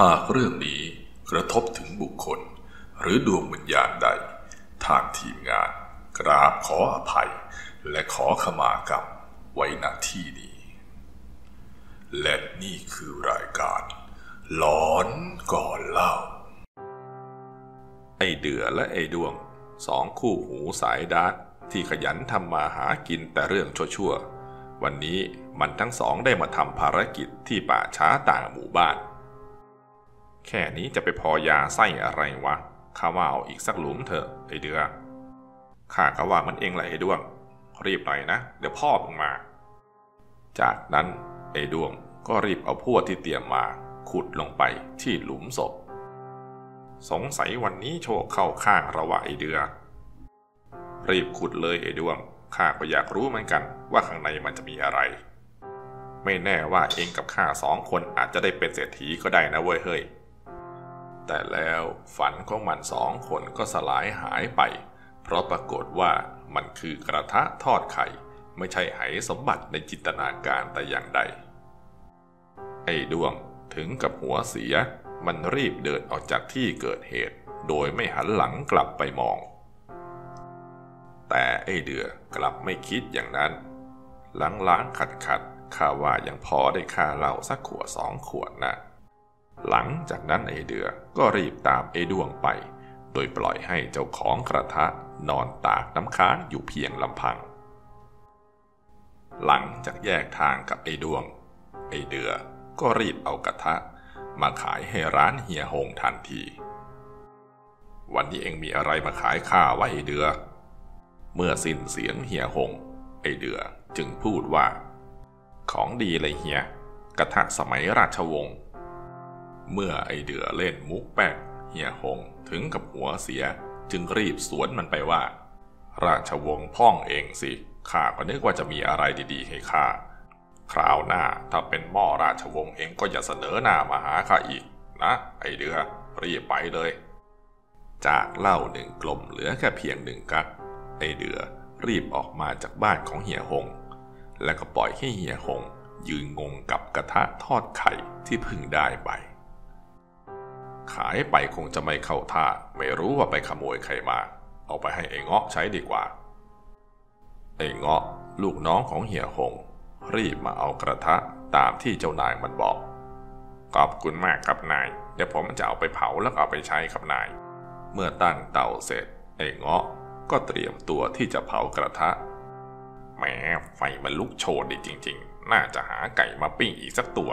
หากเรื่องนี้กระทบถึงบุคคล หรือดวงวิญญาณใด ทางทีมงาน กราบขออภัย และขอขมากรรมไว้ณที่นี้ และนี่คือรายการหลอนก่อนเล่า ไอเดือและไอดวง สองคู่หูสายดาร์กที่ขยันทำมาหากินแต่เรื่องชั่วๆ วันนี้มันทั้งสองได้มาทำภารกิจที่ป่าช้าต่างหมู่บ้าน แค่นี้จะไปพอยาไส้อะไรวะ ข้าว่าเอาอีกสักหลุมเถอะไอเดือข้าก็ว่ามันเองแหละไอดวง รีบหน่อยนะ เดี๋ยวพ่อมึงมา จากนั้นไอดวงก็รีบเอาพวดที่เตรียมมาขุดลงไปที่หลุมศพ สงสัยวันนี้โชคเข้าข้างเราวะไอเดือ รีบขุดเลยไอ้ดวง ข้าก็อยากรู้เหมือนกันว่าข้างในมันจะมีอะไร ไม่แน่ว่าเองกับข้าสองคนอาจจะได้เป็นเศรษฐีก็ได้นะเว้ยเฮ้ย แต่แล้วฝันของมันสองคนก็สลายหายไป เพราะปรากฏว่ามันคือกระทะทอดไข่ ไม่ใช่ไหสมบัติในจินตนาการแต่อย่างใด ไอ้ดวงถึงกับหัวเสีย มันรีบเดินออกจากที่เกิดเหตุ โดยไม่หันหลังกลับไปมอง แต่ไอ้เดือกลับไม่คิดอย่างนั้น ล้างๆขัดขัดๆข้าว่ายังพอได้ค่าเหล้าสักขวดสองขวดน่ะ หลังจากนั้นไอ้เดือก็รีบตามไอ้ดวงไป โดยปล่อยให้เจ้าของกระทะนอนตากน้ำค้างอยู่เพียงลำพัง หลังจากแยกทางกับไอ้ดวงไอ้เดือก็รีบเอากระทะ มาขายให้ร้านเฮียหงทันที วันนี้เองมีอะไรมาขายข้าไว้ไอ้เดือ เมื่อสิ้นเสียงเฮียหง ไอเดือจึงพูดว่า ของดีเลยเฮีย กระทะสมัยราชวงศ์ เมื่อไอเดือเล่นมุกแป๊กเฮียหงถึงกับหัวเสียจึงรีบสวนมันไปว่า ราชวงศ์พ่องเองสิข้าก็นึกว่าจะมีอะไรดีๆให้ข้าคราวหน้าถ้าเป็นหม้อราชวงศ์เองก็อย่าเสนอหน้ามาหาข้าอีกนะไอเดือรีบไปเลย จากเหล้าหนึ่งกลมเหลือแค่เพียงหนึ่งกักไอเดือรีบออกมาจากบ้านของเฮียหง แล้วก็ปล่อยให้เฮียหงยืนงงกับกระทะทอดไข่ที่เพิ่งได้ไป ขายไปคงจะไม่เข้าท่า ไม่รู้ว่าไปขโมยใครมา เอาไปให้ไอ้เงาะใช้ดีกว่า ไอ้เงาะลูกน้องของเฮียหง รีบมาเอากระทะตามที่เจ้านายมันบอก ขอบคุณมากครับนาย เดี๋ยวผมจะเอาไปเผาแล้วเอาไปใช้ครับนาย เมื่อตั้งเตาเสร็จ ไอ้เงาะก็เตรียมตัวที่จะเผากระทะแหมไฟมันลุกโชนดีจริง ๆ น่าจะหาไก่มาปิ้งอีกสักตัว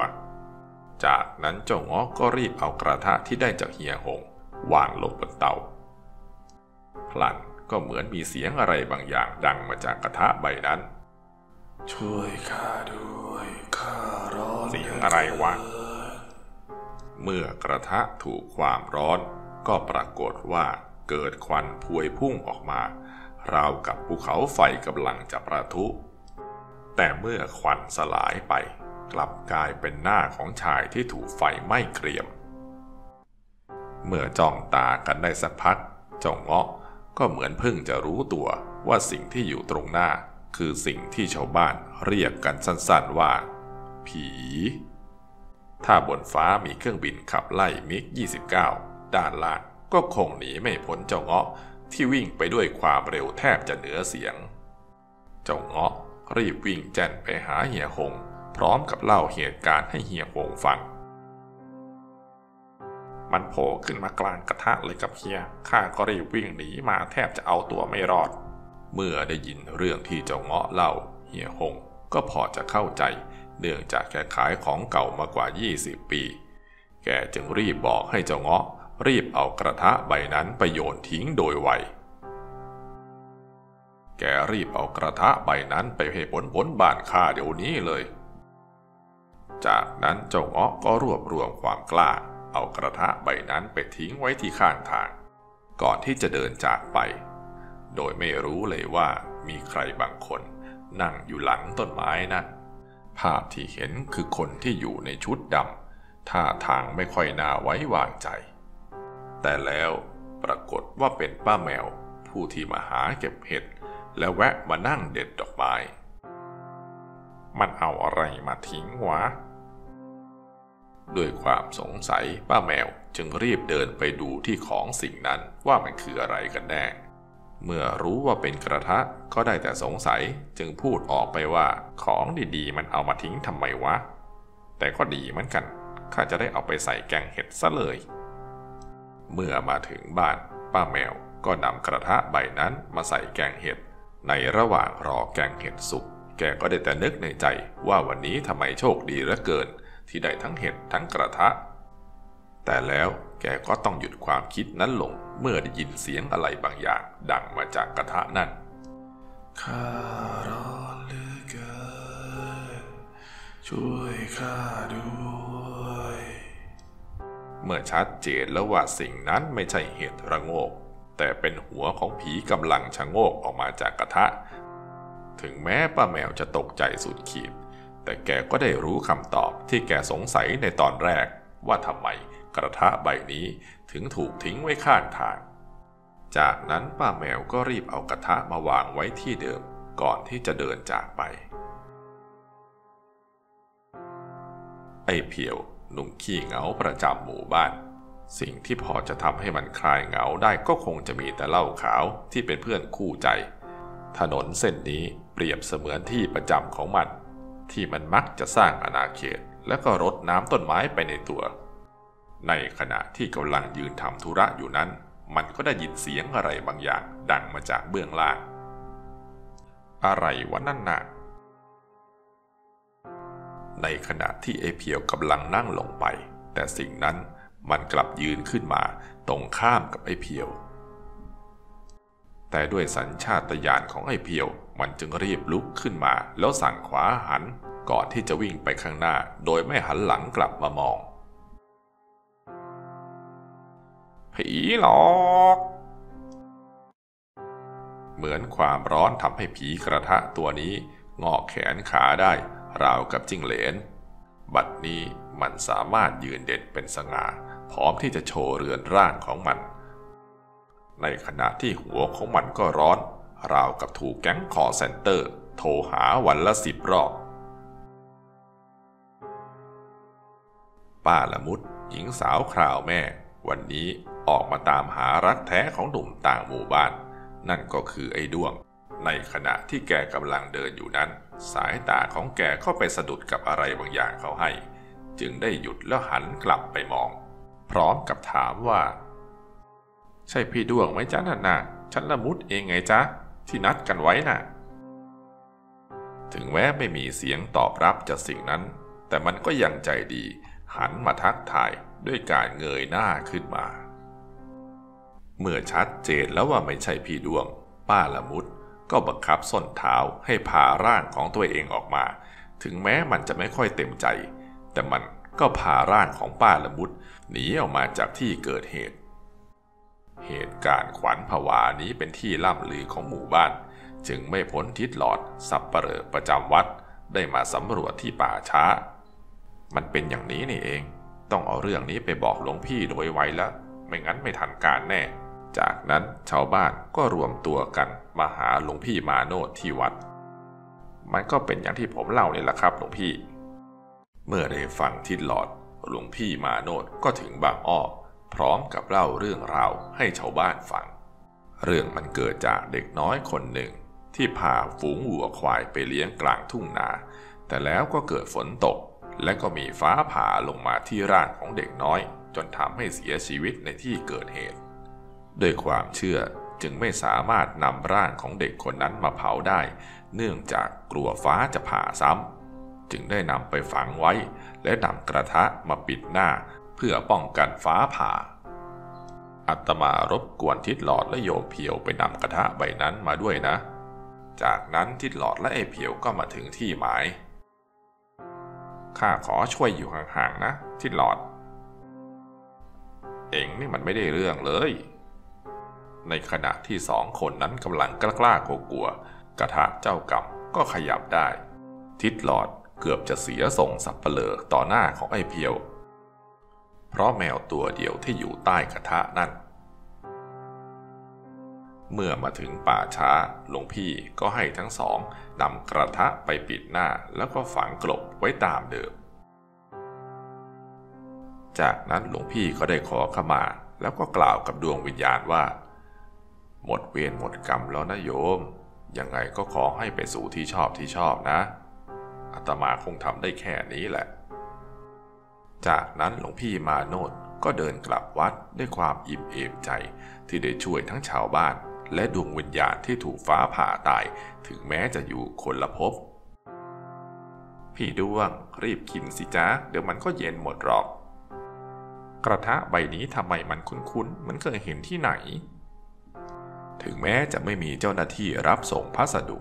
จากนั้นเจ้าเงาะก็รีบเอากระทะที่ได้จากเฮียหง วางลงบนเตาพลันก็เหมือนมีเสียงอะไรบางอย่างดังมาจากกระทะใบนั้น ช่วยข้าด้วยข้าร้อนเสียงอะไรวะ เมื่อกระทะถูกความร้อน ก็ปรากฏว่าเกิดควันพวยพุ่งออกมา ราวกับภูเขาไฟกำลังจะประทุ แต่เมื่อควันสลายไป กลับกลายเป็นหน้าของชายที่ถูกไฟไหม้เกรียม เมื่อจ้องตากันได้สักพัก เจ้าเงาะก็เหมือนเพิ่งจะรู้ตัวว่าสิ่งที่อยู่ตรงหน้าคือสิ่งที่ชาวบ้านเรียกกันสั้นๆว่า ผี ถ้าบนฟ้ามีเครื่องบินขับไล่มิก 29 ด้านล่างก็คงหนีไม่พ้นเจ้าเงาะที่วิ่งไปด้วยความเร็วแทบจะเหนือเสียง เจ้าเงาะรีบวิ่งแจ้นไปหาเฮียหง พร้อมกับเล่าเหตุการณ์ให้เฮียหงฟัง มันโผล่ขึ้นมากลางกระทะเลยกับเฮีย ข้าก็รีบวิ่งหนีมาแทบจะเอาตัวไม่รอด เมื่อได้ยินเรื่องที่เจ้าเงาะเล่า เฮียหงก็พอจะเข้าใจ เนื่องจากแกขายของเก่ามากว่า 20 ปี แกจึงรีบบอกให้เจ้าเงาะ รีบเอากระทะใบนั้นไปโยนทิ้งโดยไวแกรีบเอากระทะใบนั้นไปให้ผลผลบ้านข้าเดี๋ยวนี้เลย จากนั้นเจ้าเงาะก็รวบรวมความกล้า เอากระทะใบนั้นไปทิ้งไว้ที่ข้างทาง ก่อนที่จะเดินจากไป โดยไม่รู้เลยว่ามีใครบางคนนั่งอยู่หลังต้นไม้นั้นภาพที่เห็นคือคนที่อยู่ในชุดดำท่าทางไม่ค่อยน่าไว้วางใจ แต่แล้วปรากฏว่าเป็นป้าแมว ผู้ที่มาหาเก็บเห็ดและแวะมานั่งเด็ดดอกไม้มันเอาอะไรมาทิ้งวะ ด้วยความสงสัยป้าแมวจึงรีบเดินไปดูที่ของสิ่งนั้นว่ามันคืออะไรกันแน่ เมื่อรู้ว่าเป็นกระทะก็ได้แต่สงสัยจึงพูดออกไปว่าของดีๆ มันเอามาทิ้งทำไมวะ แต่ก็ดีเหมือนกัน ข้าจะได้เอาไปใส่แกงเห็ดซะเลย เมื่อมาถึงบ้าน ป้าแมวก็นำกระทะใบนั้นมาใส่แกงเห็ด ในระหว่างรอแกงเห็ดสุกแกก็ได้แต่นึกในใจว่าวันนี้ทำไมโชคดีเหลือเกิน ที่ได้ทั้งเห็ดทั้งกระทะ แต่แล้วแกก็ต้องหยุดความคิดนั้นลงเมื่อได้ยินเสียงอะไรบางอย่างดังมาจากกระทะนั่นข้าร้อนเหลือเกินช่วยข้าด้วย เมื่อชัดเจนแล้วว่าสิ่งนั้นไม่ใช่เห็ดระโงก แต่เป็นหัวของผีกำลังชะโงกออกมาจากกระทะ ถึงแม้ป้าแมวจะตกใจสุดขีด แต่แกก็ได้รู้คำตอบที่แกสงสัยในตอนแรก ว่าทำไมกระทะใบนี้ถึงถูกทิ้งไว้ข้างทาง จากนั้นป้าแมวก็รีบเอากระทะมาวางไว้ที่เดิมก่อนที่จะเดินจากไป ไอ้เพียวหนุ่มขี้เหงาประจำหมู่บ้าน สิ่งที่พอจะทำให้มันคลายเหงาได้ก็คงจะมีแต่เหล้าขาวที่เป็นเพื่อนคู่ใจ ถนนเส้นนี้เปรียบเสมือนที่ประจำของมัน ที่มันมักจะสร้างอาณาเขต และก็รดน้ำต้นไม้ไปในตัว ในขณะที่กำลังยืนทำธุระอยู่นั้น มันก็ได้ยินเสียงอะไรบางอย่างดังมาจากเบื้องล่าง อะไรวะนั่นน่ะในขณะที่ไอเพียวกำลังนั่งลงไป แต่สิ่งนั้นมันกลับยืนขึ้นมาตรงข้ามกับไอเพียว แต่ด้วยสัญชาตญาณของไอเพียว มันจึงรีบลุกขึ้นมา แล้วสั่งขวาหัน ก่อนที่จะวิ่งไปข้างหน้า โดยไม่หันหลังกลับมามอง ผีหลอก เหมือนความร้อนทำให้ผีกระทะตัวนี้ งอกแขนขาได้ ราวกับจิ้งเหลน บัดนี้มันสามารถยืนเด่นเป็นสง่าพร้อมที่จะโชว์เรือนร่างของมัน ในขณะที่หัวของมันก็ร้อน ราวกับถูกแก๊ง call center โทรหาวันละสิบรอบ ป้าละมุดหญิงสาวคราวแม่ วันนี้ออกมาตามหารักแท้ของหนุ่มต่างหมู่บ้าน นั่นก็คือไอ้ด้วง ในขณะที่แกกำลังเดินอยู่นั้น สายตาของแกเข้าไปสะดุดกับอะไรบางอย่างเขาให้ จึงได้หยุดแล้วหันกลับไปมอง พร้อมกับถามว่า ใช่พี่ด้วงไหมจ๊ะนั่นน่ะฉันละมุดเองไงจ๊ะ ที่นัดกันไว้น่ะ ถึงแม้ไม่มีเสียงตอบรับจากสิ่งนั้น แต่มันก็ยังใจดีหันมาทักทายด้วยการเงยหน้าขึ้นมา เมื่อชัดเจนแล้วว่าไม่ใช่พี่ดวง ป้าละมุดก็บังคับส้นเท้าให้พาร่างของตัวเองออกมา ถึงแม้มันจะไม่ค่อยเต็มใจ แต่มันก็พาร่างของป้าละมุดหนีออกมาจากที่เกิดเหตุ เหตุการณ์ขวัญผวานี้เป็นที่ล่ำลือของหมู่บ้าน จึงไม่พ้นทิศหลอด สับปเหร่อประจำวัดได้มาสำรวจที่ป่าช้า มันเป็นอย่างนี้นี่เอง ต้องเอาเรื่องนี้ไปบอกหลวงพี่โดยไวแล้วไม่งั้นไม่ทันการแน่ จากนั้นชาวบ้านก็รวมตัวกันมาหาหลวงพี่มาโนดที่วัด มันก็เป็นอย่างที่ผมเล่านี่แหละครับหลวงพี่ เมื่อได้ฟังทิศหลอดหลวงพี่มาโนดก็ถึงบางอ้อ พร้อมกับเล่าเรื่องราวให้ชาวบ้านฟัง เรื่องมันเกิดจากเด็กน้อยคนหนึ่ง ที่พาฝูงวัวควายไปเลี้ยงกลางทุ่งนา แต่แล้วก็เกิดฝนตก และก็มีฟ้าผ่าลงมาที่ร่างของเด็กน้อย จนทำให้เสียชีวิตในที่เกิดเหตุ ด้วยความเชื่อจึงไม่สามารถนำร่างของเด็กคนนั้นมาเผาได้ เนื่องจากกลัวฟ้าจะผ่าซ้ำจึงได้นำไปฝังไว้ และนำกระทะมาปิดหน้า เพื่อป้องกันฟ้าผ่า อัตมารบกวนทิดหลอดและโยมเพียวไปนำกระทะใบนั้นมาด้วยนะ จากนั้นทิดหลอดและไอเพียวก็มาถึงที่หมาย ข้าขอช่วยอยู่ห่างๆนะ ทิดหลอด เอ็งนี่มันไม่ได้เรื่องเลย ในขณะที่สองคนนั้นกำลังกล้ากลัวกระทะเจ้ากรรมก็ขยับได้ ทิดหลอดเกือบจะเสียส่งสับเปลือต่อหน้าของไอ้เพียว เพราะแมวตัวเดียวที่อยู่ใต้กระทะนั่น เมื่อมาถึงป่าช้าหลวงพี่ก็ให้ทั้งสองนำกระทะไปปิดหน้าแล้วก็ฝังกลบไว้ตามเดิม จากนั้นหลวงพี่ก็ได้ขอขมาแล้วก็กล่าวกับดวงวิญญาณว่า หมดเวรหมดกรรมแล้วนะโยม ยังไงก็ขอให้ไปสู่ที่ชอบที่ชอบนะอาตมาคงทำได้แค่นี้แหละ จากนั้นหลวงพี่มาโนดก็เดินกลับวัดด้วยความอิ่มเอมใจที่ได้ช่วยทั้งชาวบ้าน และดวงวิญญาณที่ถูกฟ้าผ่าตาย ถึงแม้จะอยู่คนละภพพี่ดวงรีบกินสิจ้าเดี๋ยวมันก็เย็นหมดหรอก กระทะใบนี้ทำไมมันคุ้นๆเหมือนเคยเห็นที่ไหน ถึงแม้จะไม่มีเจ้าหน้าที่รับส่งพัสดุ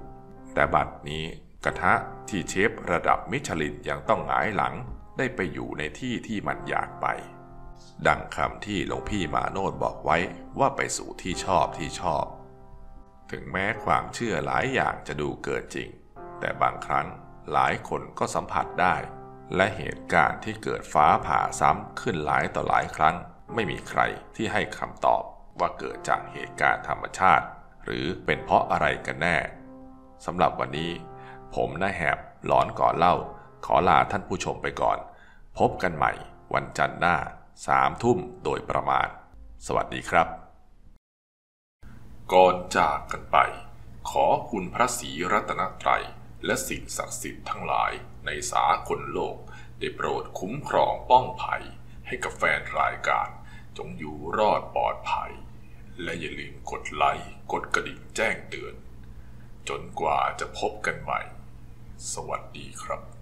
แต่บัดนี้กระทะที่เชฟระดับมิชลินยังต้องหงายหลัง ได้ไปอยู่ในที่ที่มันอยากไป ดังคำที่หลวงพี่มาโนดบอกไว้ว่าไปสู่ที่ชอบที่ชอบ ถึงแม้ความเชื่อหลายอย่างจะดูเกิดจริง แต่บางครั้งหลายคนก็สัมผัสได้ และเหตุการณ์ที่เกิดฟ้าผ่าซ้ำขึ้นหลายต่อหลายครั้ง ไม่มีใครที่ให้คำตอบว่าเกิดจากเหตุการณ์ธรรมชาติ หรือเป็นเพราะอะไรกันแน่สำหรับวันนี้ ผมน้าแหบหลอนก่อนเล่า ขอลาท่านผู้ชมไปก่อน พบกันใหม่วันจันทร์หน้าสามทุ่มโดยประมาณ สวัสดีครับ ก่อนจากกันไป ขอคุณพระศรีรัตนตรัย และสิ่งศักดิ์สิทธิ์ทั้งหลายในสากลโลก ได้โปรดคุ้มครองป้องภัย ให้กับแฟนรายการ จงอยู่รอดปลอดภัย และอย่าลืมกดไลค์กดกระดิ่งแจ้งเตือน จนกว่าจะพบกันใหม่ สวัสดีครับ